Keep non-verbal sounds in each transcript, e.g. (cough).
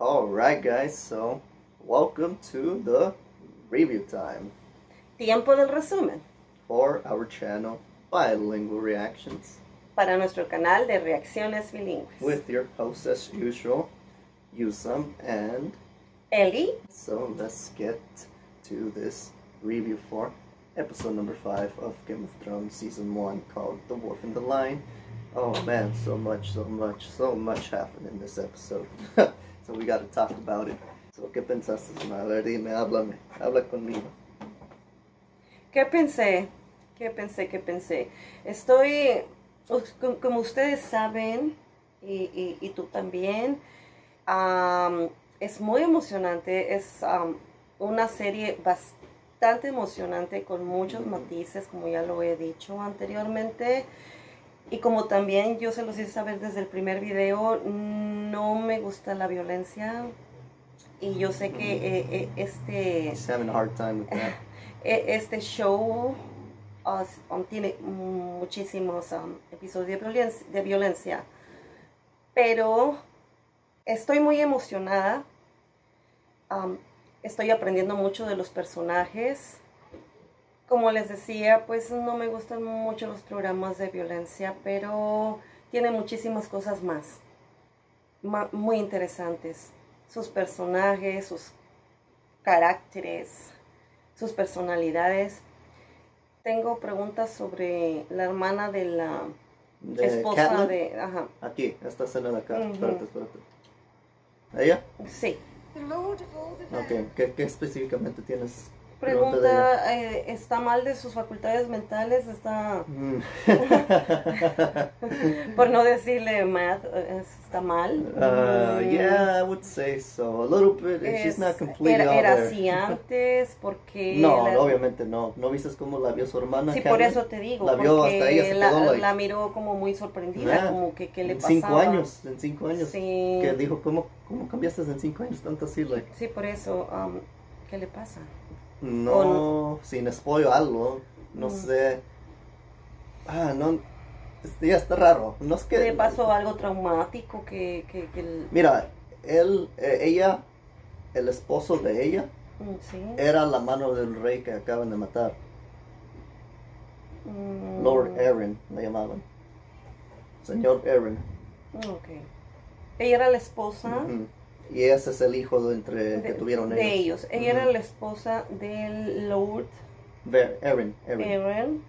Alright, guys, so welcome to the review time Tiempo del resumen for our channel Bilingual Reactions para nuestro canal de reacciones bilingües. with your host, as usual, Yusam. And Eli, so let's get to this review for episode number five of Game of Thrones season one called The Wolf in the Line. Oh man, so much, so much, so much happened in this episode. (laughs) so we gotta talk about it. So, ¿qué pensaste, A ver, dime, háblame, habla conmigo. ¿qué pensé? ¿Qué pensé? ¿Qué pensé? Estoy, com- como ustedes saben, y, tú también, am, es muy emocionante, es am, una serie bastante emocionante con muchos matices, como ya lo he dicho anteriormente. Y como también yo se los hice saber desde el primer video, no me gusta la violencia. Y yo sé que eh, eh, este, Just having a hard time with that. (laughs) este show uh, um, tiene muchísimos um, episodios de violencia, de violencia. Pero estoy muy emocionada. Um, estoy aprendiendo mucho de los personajes. Como les decía, pues no me gustan mucho los programas de violencia, pero tiene muchísimas cosas más. ma- muy interesantes. Sus personajes, sus caracteres, sus personalidades. Tengo preguntas sobre la hermana de la De esposa de... Ajá, Aquí, esta escena de acá. Ujú. Espérate, espérate. ¿Ella? sí. Ok, ¿qué, qué específicamente tienes? Pregunta eh, ¿está mal de sus facultades mentales? ¿Está, Mm. (laughs) (laughs) por no decirle math, está mal? Uh, Mm, yeah, I would say so. A little bit. She's es- not completely era, era así antes, porque... (laughs) No, la- obviamente no. ¿No viste cómo la vio su hermana? Sí, por Catelyn? eso te digo, La vio hasta ella se la, quedó, like- la miró como muy sorprendida, Ah, como que qué le En pasaba. cinco años, en cinco años. Sí, Que dijo, ¿cómo, ¿cómo cambiaste en cinco años tanto así? Like, sí, por eso, um, ¿qué le pasa? No, sin spoil algo, no Mm. sé. Ah, no, este, ya está raro. No es que... ¿Le pasó algo traumático que, que, que el- Mira, él, eh, ella, el esposo de ella, mm, sí? era la mano del rey que acaban de matar. Mm, Lord Aaron, le llamaban. Señor Aaron. Ok. Ella era la esposa. Y ese es el hijo de entre que de, tuvieron de ellos. ellos. Ella Ujú. era la esposa del Lord Ver- Aaron, Aaron. Aaron,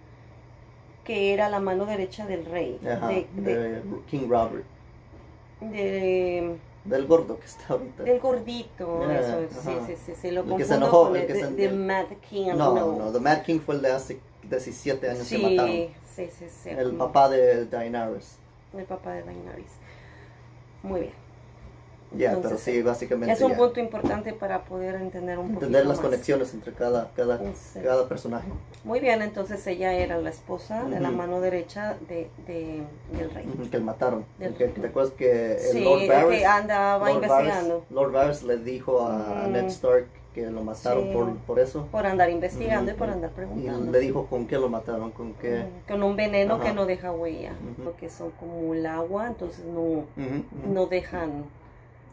que era la mano derecha del rey. Ajá, de, de- King Robert. de- Del gordo que está ahorita. del gordito, Yeah, eso es, sí, sí, sí, sí, lo El que se enojó, con el que de, se- de Mad King. No, no, The Mad King fue el de hace 17 años que mataron. Sí, sí, sí, sí. El papá de Daenerys. El papá de Daenerys. Muy bien. Ya, Entonces, pero sí, básicamente Es un ya. punto importante para poder entender un entender las más. conexiones entre cada, cada, Sí. cada personaje. Muy bien, entonces ella era la esposa de la mano derecha de, de- del rey. Ujú, Que el mataron. Del- Que, ¿Te acuerdas que el Sí, Lord el Varys, que andaba Lord investigando. Varys- Lord Varys le dijo a, a Mm. Ned Stark que lo mataron Sí. por, por eso. Por andar investigando Ujú. y por andar Y preguntando. le dijo con qué lo mataron, con qué. Mm, Con un veneno Ajá. que no deja huella, Ujú. porque son como el agua, entonces no, no dejan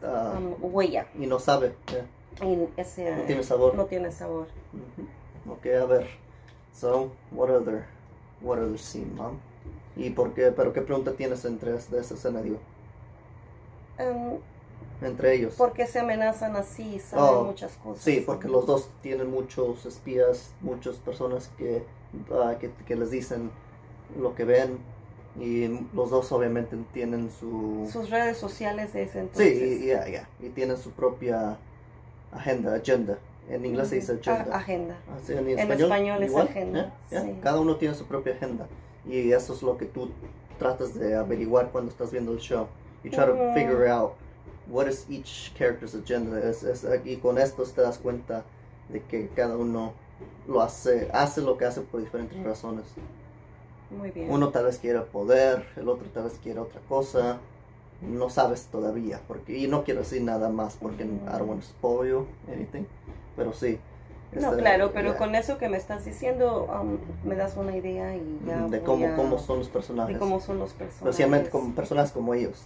Ah, um, huella. y no sabe, Y ese, no tiene sabor. no tiene sabor. Ujú. Ok, a ver. So, what other, what other scene, mom? ¿Y por qué, pero qué pregunta tienes entre de esa escena, digo? Um, Entre ellos. ¿Por qué se amenazan así? Saben Oh, muchas cosas. Sí, porque los dos tienen muchos espías, muchas personas que, ah, que, que les dicen lo que ven y los dos obviamente tienen su... Sus redes sociales de ese sí, entonces. y, ya, ya, y tienen su propia agenda, agenda. En inglés se dice agenda. Agenda. Ah, sí, en, En español, español es igual, agenda, ya. sí. Cada uno tiene su propia agenda y eso es lo que tú tratas de averiguar cuando estás viendo el show. You try to figure out what is each character's agenda. Es, es- y con esto te das cuenta de que cada uno lo hace, hace lo que hace por diferentes razones. Muy bien. Uno tal vez quiere poder, el otro tal vez quiere otra cosa. No sabes todavía, porque y no quiero decir nada más porque I don't want to spoil you anything, pero sí. No, este, claro, pero con eso que me estás diciendo, um, me das una idea y ya de cómo, a- cómo son los personajes. de cómo son los personajes. Especialmente con personas como ellos.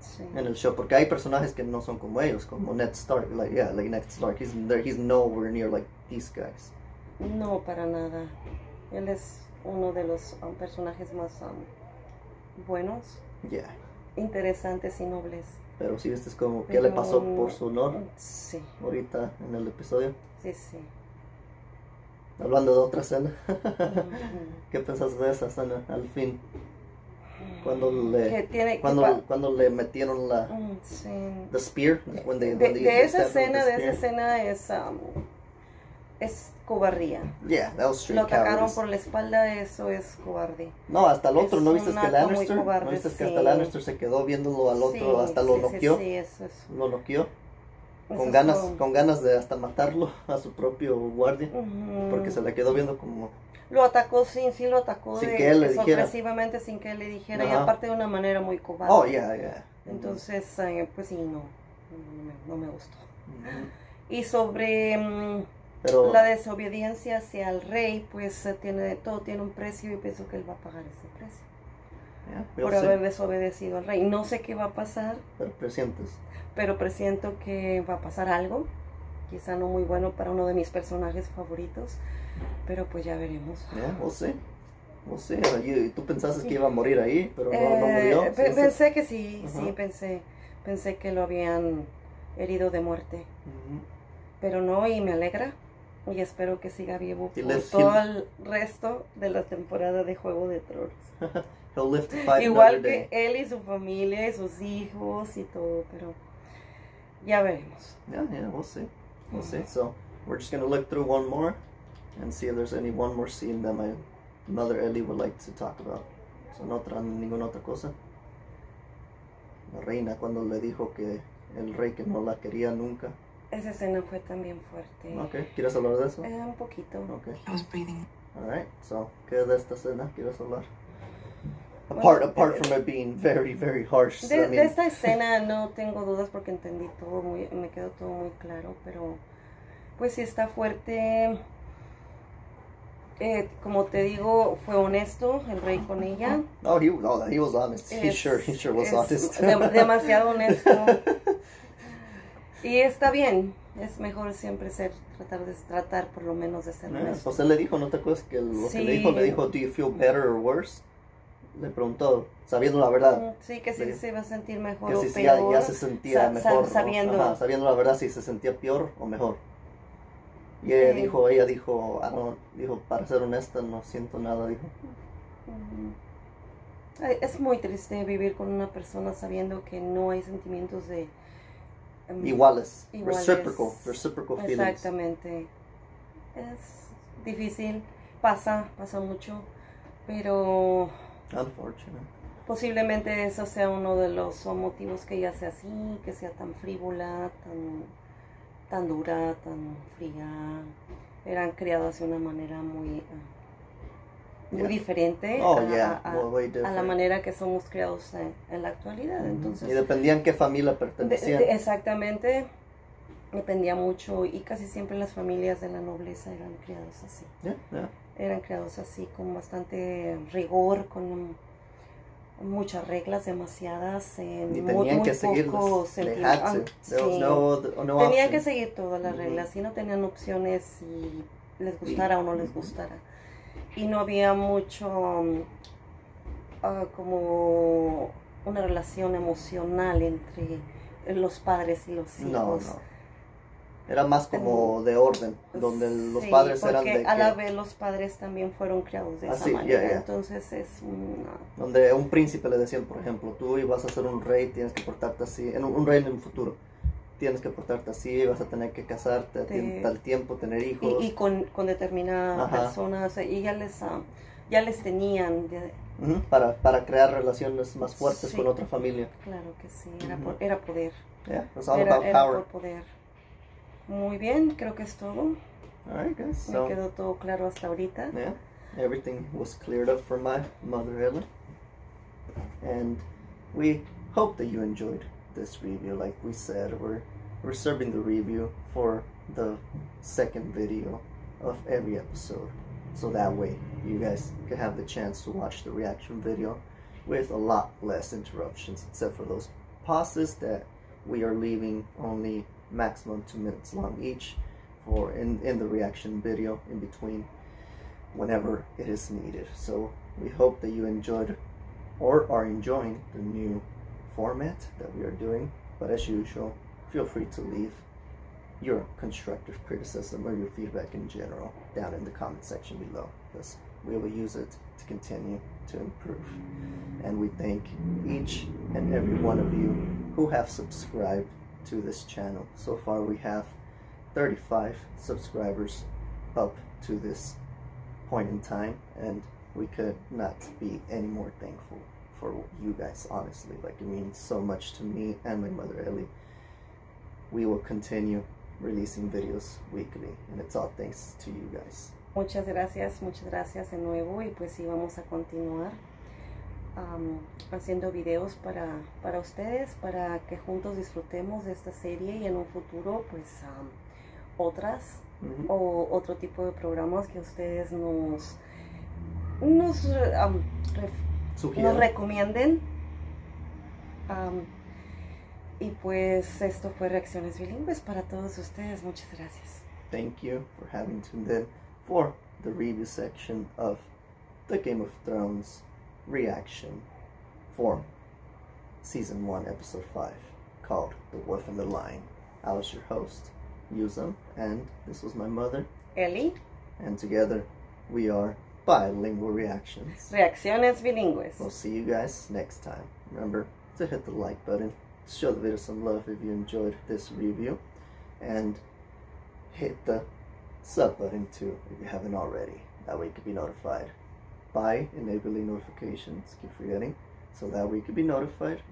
Sí. en el show porque hay personajes que no son como ellos como Ned Stark like yeah like Ned Stark he's there he's nowhere near like these guys No, para nada. Él es uno de los um, personajes más um, buenos, yeah interesantes y nobles. pero si viste es como qué le pasó por su honor Sí, ahorita en el episodio sí, sí. hablando de otra escena. ¿qué pensás de esa escena al fin cuando le tiene cuando cuando le metieron la Mm, sí. the spear when they, de, when they de esa escena, de esa escena es um, es cobardía. yeah that was straight Lo atacaron cowardice. por la espalda, eso es cobarde. No, hasta el otro, Es ¿no viste que Lannister? cobarde, ¿No viste que sí. hasta Lannister se quedó viéndolo al otro, Sí, hasta lo sí, noqueó? Sí, eso es. Lo noqueó, con ganas, con ganas de hasta matarlo a su propio guardia, Ujú. porque se le quedó viendo como, Lo atacó, sí, sí lo atacó Sin de- que él le dijera. sorpresivamente sin que él le dijera y Ajá. aparte de una manera muy cobarde. oh, yeah, yeah. Entonces, eh, pues sí, no, no me, no me gustó. Y sobre mm, Pero, la desobediencia hacia el rey, pues tiene todo tiene un precio y pienso que él va a pagar ese precio por haber desobedecido al rey. No sé qué va a pasar, pero presientes. pero presiento que va a pasar algo, quizá no muy bueno para uno de mis personajes favoritos, pero pues ya veremos. We'll see. We'll see. You- tú pensaste que iba a morir ahí, pero no, no Eh, murió. sí. pensé que sí, Ajá. sí, pensé, pensé que lo habían herido de muerte, pero no, y me alegra. Y espero que siga vivo por lives- todo el resto de la temporada de Juego de Tronos. (laughs) He'll live to fight Igual que day. él y su familia y sus hijos y todo, pero ya veremos. Yeah, yeah, we'll see. We'll see. So we're just gonna look through one more and see if there's any one more scene that my mother Ellie would like to talk about. So no otra ninguna otra cosa. La reina cuando le dijo que el rey que no la quería nunca. Esa escena fue también fuerte. Okay, ¿quieres hablar de eso? Eh, un poquito. Okay. I was breathing. All right. So, ¿qué de esta escena quieres hablar? Apart, apart from it being very, very harsh. De, I de mean, esta escena (laughs) no tengo dudas porque entendí todo, muy, me quedó todo muy claro, pero pues sí está fuerte. Eh, como te digo, fue honesto el rey con ella. oh, he, oh, he was honest. He Es- sure, he sure was es honest. dem- demasiado honesto. (laughs) Y está bien, es mejor siempre ser, tratar de tratar por lo menos de ser Yeah, honesto. pues él le dijo, ¿no te acuerdas que lo que le Sí. dijo? Le dijo, ¿do you feel better or worse? Le preguntó, sabiendo la verdad, Mm, Sí, que sí Sí. se iba a sentir mejor que o si sí, ya, peor. ya se sentía mejor, ¿no? sabiendo. Ajá, sabiendo la verdad si se sentía peor o mejor. Y ella Sí. dijo, ella dijo, "I don't-" dijo, para ser honesta, no siento nada, dijo. Es muy triste vivir con una persona sabiendo que no hay sentimientos de... em, Iguales, Iguales. reciprocal, reciprocal feelings. Exactamente. Es difícil, pasa, pasa mucho, pero Unfortunate. posiblemente eso sea uno de los motivos que ella sea así, que sea tan frívola, tan, tan dura, tan fría. Eran criadas de una manera muy, ah, muy diferente Oh, a, yeah, a- well, way a la manera que somos criados en, en la actualidad. Entonces, y dependían qué familia pertenecían. de- exactamente, dependía mucho y casi siempre las familias de la nobleza eran criados así. Yeah, yeah. Eran criados así con bastante rigor, con muchas reglas, demasiadas, en Y muy, tenían muy que seguirlas. poco sentido. Ah, sí. no, no Tenían que seguir todas las Ujú. reglas y no tenían opciones si les gustara o no les gustara. Y no había mucho um, ah, como una relación emocional entre los padres y los hijos. No, no. Era más como de orden, donde los Sí, padres eran de a la que, vez los padres también fueron criados de Ah, esa sí, manera. Entonces es una... donde un príncipe le decían, por ejemplo, tú ibas a ser un rey, tienes que portarte así, en un, un rey en el futuro, tienes que portarte así, vas a tener que casarte a Te- tal tiempo, tener hijos. Y, y con, con determinadas personas, y ya les, ah, ya les tenían, ya- Ujú, para, para crear relaciones más fuertes Sí. con otra familia. claro que sí, era, Ujú. por- era poder. Yeah, it's all Era, about era power. por poder. Muy bien, creo que es todo. Alright, guys. Me So, quedó todo claro hasta ahorita. yeah, everything was cleared up for my mother, Ellen. And we hope that you enjoyed this review. Like we said, we're we're serving the review for the second video of every episode. So that way you guys can have the chance to watch the reaction video with a lot less interruptions, except for those pauses that we are leaving only maximum two minutes long each for in, in the reaction video in between whenever it is needed. So we hope that you enjoyed or are enjoying the new format that we are doing. But as usual, feel free to leave your constructive criticism or your feedback in general down in the comment section below because we will use it to continue to improve. And we thank each and every one of you who have subscribed to this channel. So far we have 35 subscribers up to this point in time and we could not be any more thankful for you guys honestly like it means so much to me and my mother Ellie we will continue releasing videos weekly and it's all thanks to you guys Muchas gracias, muchas gracias de nuevo y pues sí vamos a continuar um, haciendo videos para, para ustedes, para que juntos disfrutemos de esta serie y en un futuro pues um, otras uh -huh. o otro tipo de programas que ustedes nos, nos, um, nos recomienden. Y pues esto fue Reacciones Bilingües para todos ustedes. Muchas gracias. Thank you for having tuned in. for the review section of the Game of Thrones reaction for season 1 episode 5 called The Wolf and the Lion. I was your host, Yuzum, and this was my mother, Ellie, and together we are Bilingual Reactions. Reacciones Bilingües. We'll see you guys next time. Remember to hit the like button, show the video some love if you enjoyed this review, and hit the sub button too if you haven't already. That way you can be notified by enabling notifications. Keep forgetting. So that way you can be notified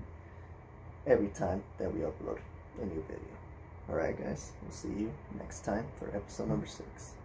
every time that we upload a new video. Alright guys, we'll see you next time for episode number 6.